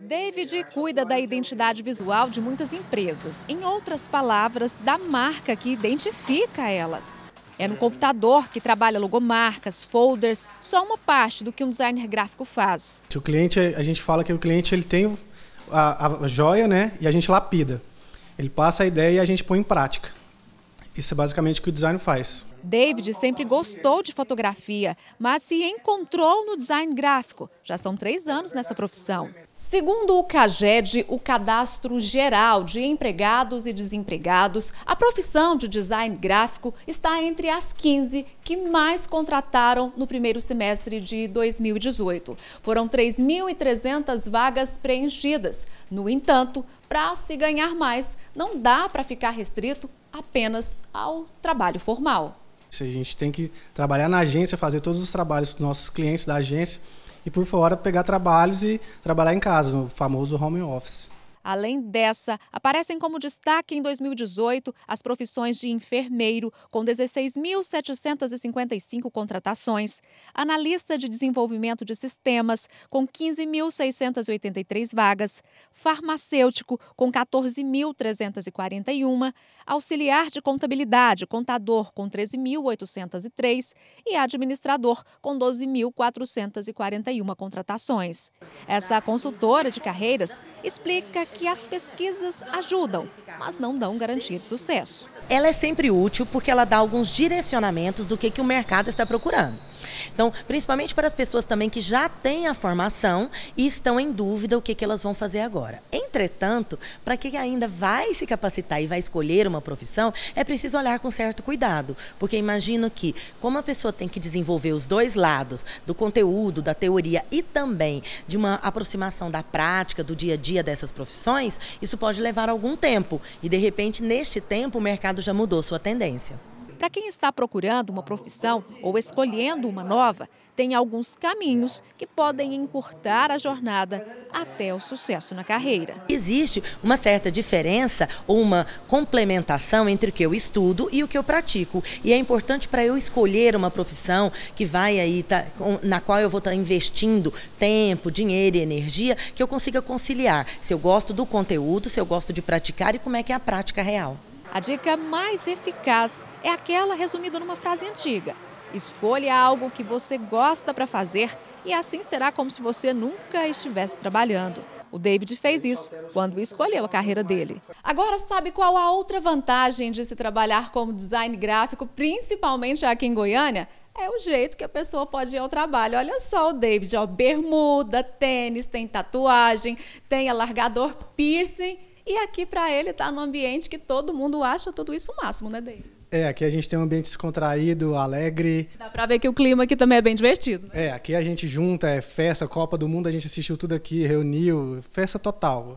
David cuida da identidade visual de muitas empresas, em outras palavras, da marca que identifica elas. É no computador que trabalha logomarcas, folders, só uma parte do que um designer gráfico faz. Se o cliente, a gente fala que o cliente ele tem a, a joia, né, e a gente lapida. Ele passa a ideia e a gente põe em prática. Isso é basicamente o que o design faz. David sempre gostou de fotografia, mas se encontrou no design gráfico. Já são três anos nessa profissão. Segundo o CAGED, o Cadastro Geral de Empregados e Desempregados, a profissão de design gráfico está entre as 15 que mais contrataram no primeiro semestre de 2018. Foram 3.300 vagas preenchidas. No entanto, para se ganhar mais, não dá para ficar restrito apenas ao trabalho formal. A gente tem que trabalhar na agência, fazer todos os trabalhos dos nossos clientes da agência e por fora pegar trabalhos e trabalhar em casa, no famoso home office. Além dessa, aparecem como destaque em 2018 as profissões de enfermeiro, com 16.755 contratações, analista de desenvolvimento de sistemas, com 15.683 vagas, farmacêutico, com 14.341, auxiliar de contabilidade, contador, com 13.803 e administrador, com 12.441 contratações. Essa consultora de carreiras explica que as pesquisas ajudam, mas não dão garantia de sucesso. Ela é sempre útil porque ela dá alguns direcionamentos do que, que o mercado está procurando. Então, principalmente para as pessoas também que já têm a formação e estão em dúvida o que, que elas vão fazer agora. Entretanto, para quem ainda vai se capacitar e vai escolher uma profissão, é preciso olhar com certo cuidado, porque imagino que, como a pessoa tem que desenvolver os dois lados do conteúdo, da teoria e também de uma aproximação da prática, do dia a dia dessas profissões, isso pode levar algum tempo e, de repente, neste tempo, o mercado já mudou sua tendência. Para quem está procurando uma profissão ou escolhendo uma nova, tem alguns caminhos que podem encurtar a jornada até o sucesso na carreira. Existe uma certa diferença ou uma complementação entre o que eu estudo e o que eu pratico. E é importante para eu escolher uma profissão que vai aí tá, na qual eu vou estar tá investindo tempo, dinheiro e energia, que eu consiga conciliar se eu gosto do conteúdo, se eu gosto de praticar e como é que é a prática real. A dica mais eficaz é aquela resumida numa frase antiga. Escolha algo que você gosta para fazer e assim será como se você nunca estivesse trabalhando. O David fez isso quando escolheu a carreira dele. Agora, sabe qual a outra vantagem de se trabalhar como design gráfico, principalmente aqui em Goiânia? É o jeito que a pessoa pode ir ao trabalho. Olha só o David, ó, bermuda, tênis, tem tatuagem, tem alargador, piercing e aqui para ele tá no ambiente que todo mundo acha tudo isso o máximo, né, David? É, aqui a gente tem um ambiente descontraído, alegre. Dá pra ver que o clima aqui também é bem divertido. Né? É, aqui a gente junta, é festa, Copa do Mundo, a gente assistiu tudo aqui, reuniu, festa total.